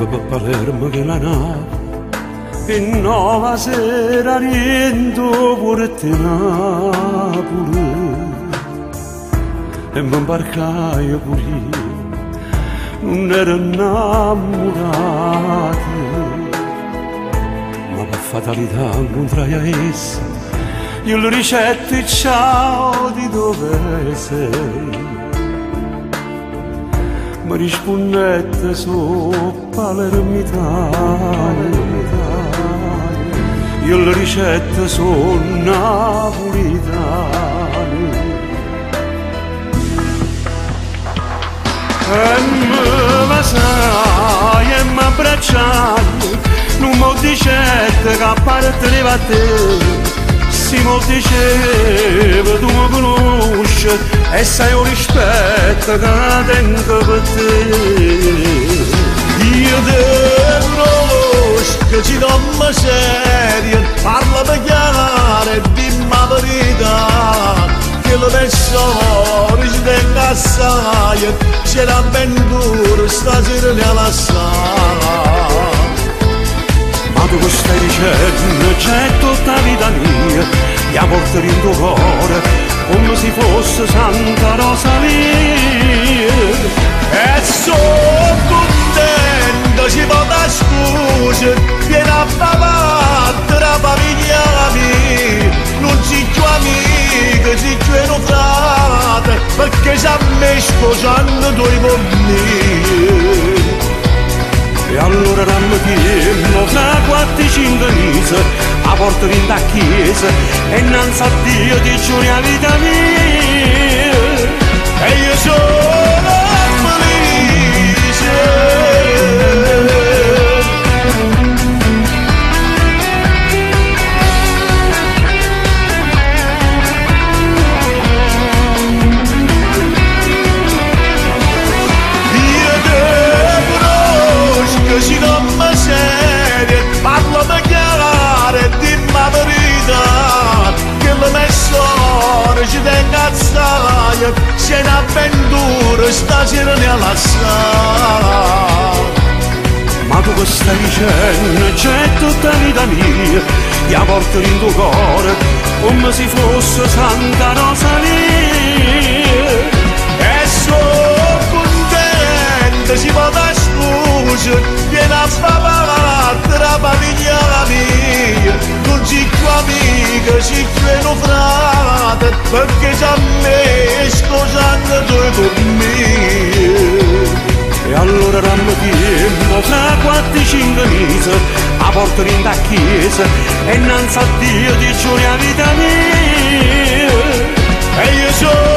arriva per Palermo che la nave e nuova sera rientro pure te Napoli. E mi imbarcai pure io non ero innamorato. Ma per fatalità incontrai a essa io le ricetti ciao di dove sei mi rispondette su palermitano. Io le ricette sono napolitane e me sai e mi abbracciai non mi dicette che a parte a te si mi diceva tu mi conosci e sai un rispetto che tengo per te io te conosco ci do seria parla per chiaro e dimmi la verità che le persone ci tengo assai c'è l'avventura stasera ne la fosse Santa Rosalia e sono contento ci vado scusa vieni a battere la famiglia mia non si più amico si più frate perché ci ha messo sposando due bambini e allora rammo chiemo fra quattro cinque mesi a porta di da chiesa e innanzi a Dio ti giuri la vita mia stasera ne la sa ma tu che stai dicendo c'è tutta vita mia io porto in tuo cuore come se fosse Santa Rosalia e sono contenta si può da scusa viene a spavalare la famiglia mia. Non più amica più un frate perché già me sorrise e non sa Dio dice una vita mia. E io sono